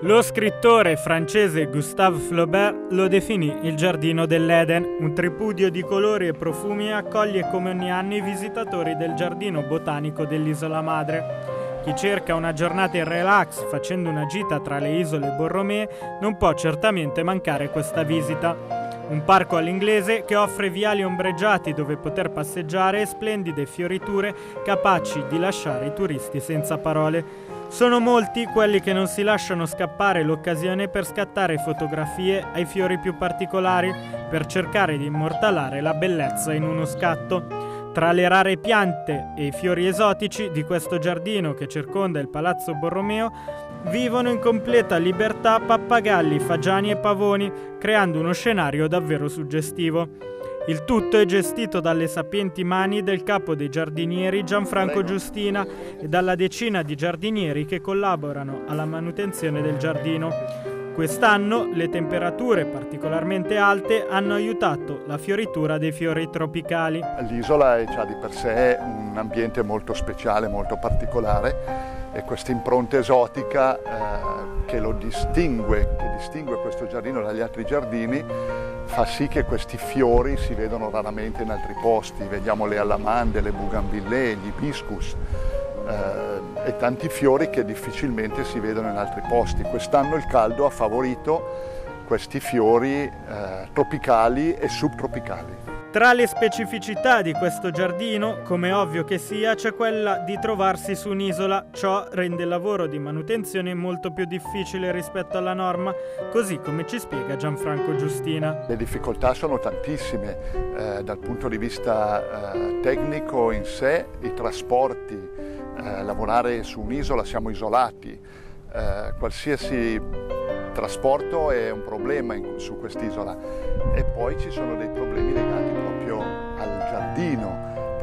Lo scrittore francese Gustave Flaubert lo definì il giardino dell'Eden, un tripudio di colori e profumi accoglie come ogni anno i visitatori del giardino botanico dell'isola madre. Chi cerca una giornata in relax facendo una gita tra le isole Borromee non può certamente mancare questa visita. Un parco all'inglese che offre viali ombreggiati dove poter passeggiare e splendide fioriture capaci di lasciare i turisti senza parole. Sono molti quelli che non si lasciano scappare l'occasione per scattare fotografie ai fiori più particolari, per cercare di immortalare la bellezza in uno scatto. Tra le rare piante e i fiori esotici di questo giardino che circonda il Palazzo Borromeo vivono in completa libertà pappagalli, fagiani e pavoni, creando uno scenario davvero suggestivo. Il tutto è gestito dalle sapienti mani del capo dei giardinieri Gianfranco Giustina e dalla decina di giardinieri che collaborano alla manutenzione del giardino. Quest'anno le temperature particolarmente alte hanno aiutato la fioritura dei fiori tropicali. L'isola è già di per sé un ambiente molto speciale, molto particolare e questa impronta esotica eh, che lo distingue, che distingue questo giardino dagli altri giardini fa sì che questi fiori si vedono raramente in altri posti, vediamo le allamande, le bougainvillée, gli hibiscus eh, e tanti fiori che difficilmente si vedono in altri posti. Quest'anno il caldo ha favorito questi fiori eh, tropicali e subtropicali. Tra le specificità di questo giardino, come ovvio che sia, c'è quella di trovarsi su un'isola. Ciò rende il lavoro di manutenzione molto più difficile rispetto alla norma, così come ci spiega Gianfranco Giustina. Le difficoltà sono tantissime eh, dal punto di vista eh, tecnico in sé, i trasporti, eh, lavorare su un'isola siamo isolati, eh, qualsiasi trasporto è un problema in, su quest'isola e poi ci sono dei problemi legati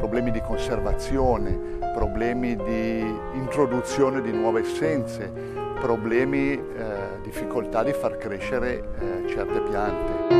problemi di conservazione, problemi di introduzione di nuove essenze, problemi, eh, difficoltà di far crescere eh, certe piante.